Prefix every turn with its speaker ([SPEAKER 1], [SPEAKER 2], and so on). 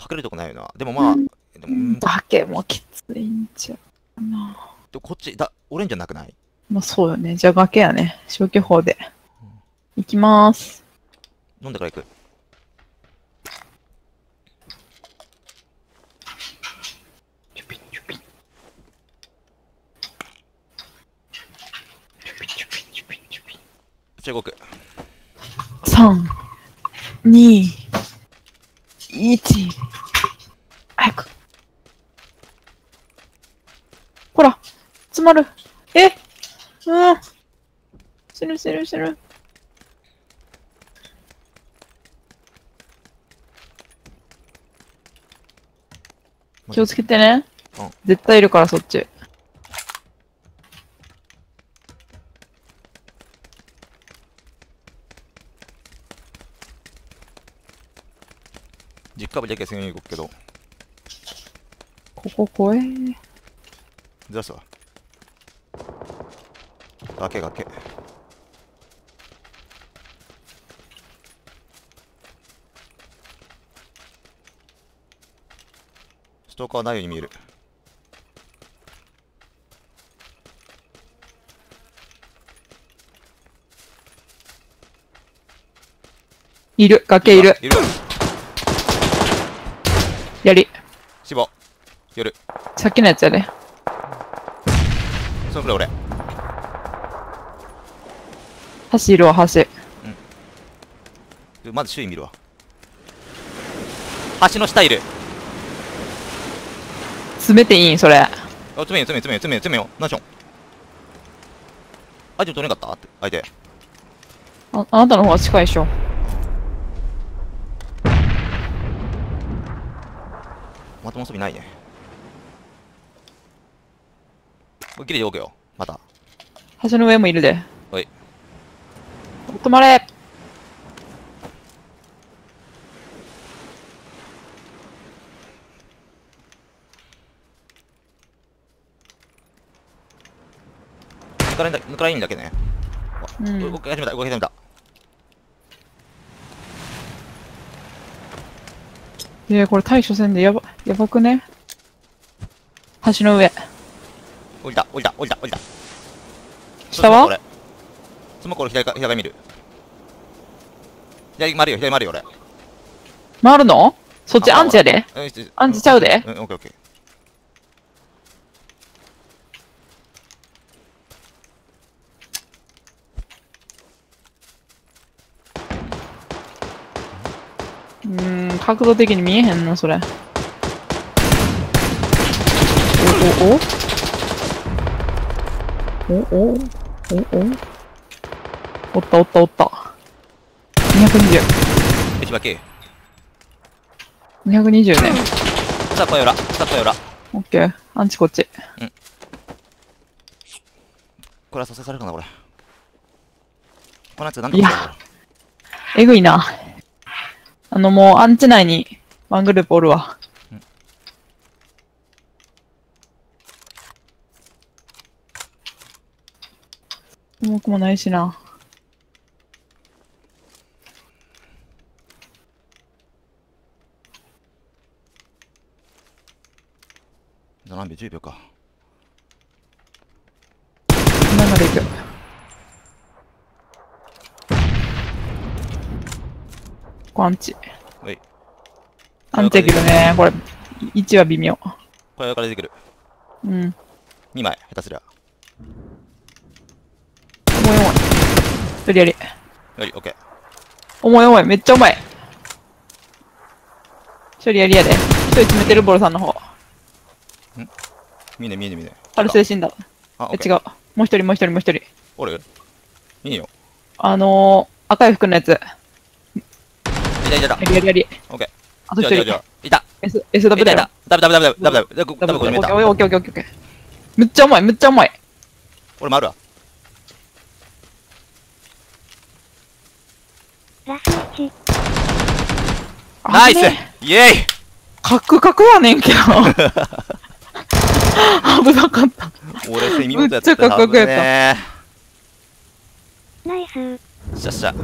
[SPEAKER 1] 隠れるとこないよな。でもまあ、でも、うん
[SPEAKER 2] だけもきついんちゃうかな。
[SPEAKER 1] でもこっち、だ、オレンジじゃなくない？
[SPEAKER 2] まあそうよね。じゃあ崖やね。消去法で。行きまーす。
[SPEAKER 1] 飲んでから行く。
[SPEAKER 2] チュピンチュピン。チュピンチュピンチュピンチュピン。
[SPEAKER 1] こっち動く。
[SPEAKER 2] 3、2、1。早く。ほら、詰まる。え？うん。死ぬ死ぬ死ぬ。気をつけてね
[SPEAKER 1] うん。
[SPEAKER 2] 絶対いるからそっち。
[SPEAKER 1] 実家ぶりだけ専用に行くけど。
[SPEAKER 2] ここ怖え
[SPEAKER 1] じゃあさ崖崖ストーカーないように見える。
[SPEAKER 2] いる。崖,いる,
[SPEAKER 1] いる
[SPEAKER 2] やり。
[SPEAKER 1] 死亡。夜。
[SPEAKER 2] さっきのやつやで。
[SPEAKER 1] そのくらい俺。
[SPEAKER 2] 橋いるわ、橋。
[SPEAKER 1] まず周囲見るわ。橋の下いる。
[SPEAKER 2] 詰めていいんそれ。
[SPEAKER 1] あ、詰めよ、詰めよ、詰めよ、詰めよ、詰めよ。何しょん。アイテム取れなかった？相手。
[SPEAKER 2] ああなたの方が近いでしょ。
[SPEAKER 1] まとも遊びないね。これギリで動くよ。また。
[SPEAKER 2] 橋の上もいるで。
[SPEAKER 1] はい。
[SPEAKER 2] 止まれ
[SPEAKER 1] 抜かれんだ、抜かれんだけね。
[SPEAKER 2] うん
[SPEAKER 1] 動。き始めた、動き始めた。
[SPEAKER 2] えー、これ対処せんでやば、やばくね？橋の上。
[SPEAKER 1] 降りた、降りた、降りた、降りた。
[SPEAKER 2] 下は？
[SPEAKER 1] スモーク俺左か、左から見る。左回るよ、左回るよ、俺。
[SPEAKER 2] 回るの？そっち
[SPEAKER 1] あ
[SPEAKER 2] アンチやで。アンチちゃうで
[SPEAKER 1] うん、オッケーオッケー。
[SPEAKER 2] うーん、角度的に見えへんの、それ。お、お、お？お、お、お、お？ったおったおった。220。
[SPEAKER 1] 一番け。
[SPEAKER 2] 220ね。
[SPEAKER 1] さあ、これ裏。さあ、これ裏。
[SPEAKER 2] オッケー。アンチこっち。
[SPEAKER 1] これは蘇生されるかな、これ。このやつなんとか
[SPEAKER 2] いやえぐいな。あの、もう、アンチ内にワングループおるわ。僕もないしな。
[SPEAKER 1] 何秒 ?10 秒か。
[SPEAKER 2] 今まで行く。ここアンチ。
[SPEAKER 1] はい。
[SPEAKER 2] アンチやけどね、これ、1は微妙。
[SPEAKER 1] これから出てくる。
[SPEAKER 2] うん。
[SPEAKER 1] 2枚、下手すりゃ。
[SPEAKER 2] 重い重い。とりあえず。
[SPEAKER 1] より、オッケー。
[SPEAKER 2] 重い重い、めっちゃ重い。処理やりやで。一人詰めてるボロさんの方。
[SPEAKER 1] 見えね見えね見えね
[SPEAKER 2] パルスで死んだ。
[SPEAKER 1] あ。
[SPEAKER 2] 違う。もう一人、もう一人、もう一人。
[SPEAKER 1] おるいいよ。
[SPEAKER 2] あのー、赤い服のやつ。
[SPEAKER 1] たいたいた。
[SPEAKER 2] やりやりやり。
[SPEAKER 1] オッケー。あと
[SPEAKER 2] 一人。
[SPEAKER 1] いた。
[SPEAKER 2] S、
[SPEAKER 1] S ダブ
[SPEAKER 2] だよ。
[SPEAKER 1] ダブダブダブダブダブダブダブこれ見えた。
[SPEAKER 2] オッケーオッケーオッケーオッケー。めっちゃ重い、めっちゃ重い。
[SPEAKER 1] 俺もあるわ。ナイスイエイ
[SPEAKER 2] カクカクはねんけど。危なかった。
[SPEAKER 1] 俺睡眠もやった。
[SPEAKER 2] めっちゃカクカクやった。
[SPEAKER 3] ナイス。
[SPEAKER 1] しゃしゃ。